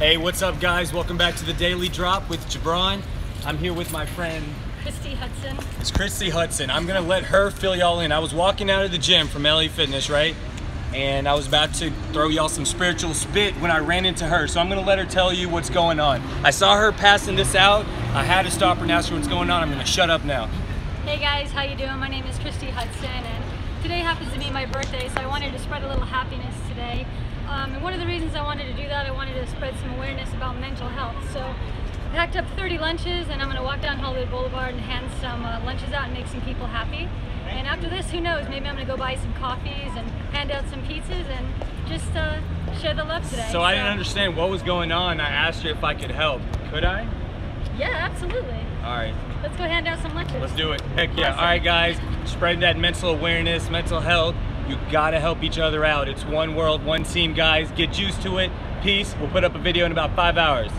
Hey, what's up, guys? Welcome back to the Daily Drop with Jabron. I'm here with my friend, Christy Hudson. it's Christy Hudson. I'm gonna let her fill y'all in. I was walking out of the gym from LA Fitness, right? And I was about to throw y'all some spiritual spit when I ran into her. So I'm gonna let her tell you what's going on. I saw her passing this out. I had to stop her and ask her what's going on. I'm gonna shut up now. Hey guys, how you doing? My name is Christy Hudson and today happens to be my birthday so I wanted to spread a little happiness today. Um, and one of the reasons I wanted to do that, I wanted to spread some awareness about mental health. So I packed up 30 lunches and I'm going to walk down Hollywood Boulevard and hand some uh, lunches out and make some people happy. And after this, who knows, maybe I'm going to go buy some coffees and hand out some pizzas and just uh, share the love today. So I didn't understand what was going on. I asked her if I could help. Could I? Yeah, absolutely. All right. Let's go hand out some lunches. Let's do it. Heck yeah. Awesome. All right, guys. Spread that mental awareness, mental health. You gotta help each other out. It's one world, one team, guys. Get used to it. Peace. We'll put up a video in about five hours.